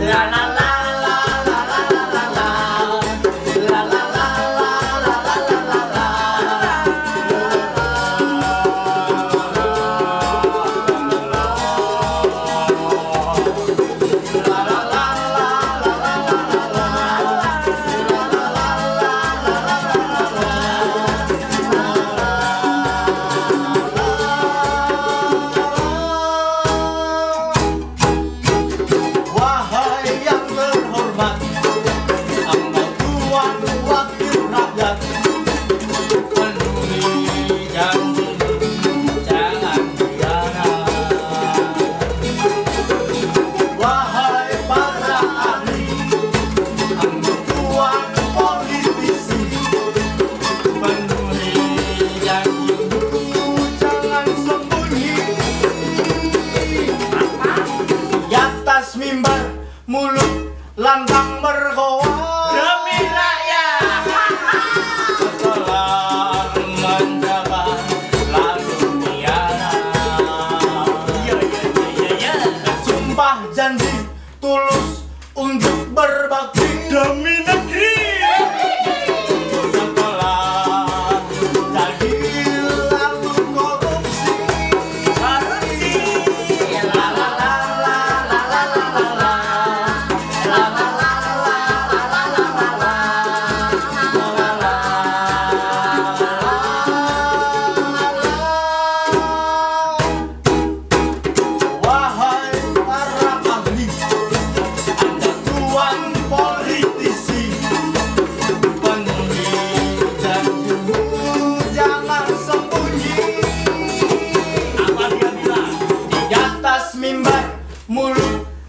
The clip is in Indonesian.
La, la. 慢 lantang mergoa demi rakyat. Setelah menjabat lalu ya ya, ya, ya, ya. sumpah janji tulus untuk berbakti. Demi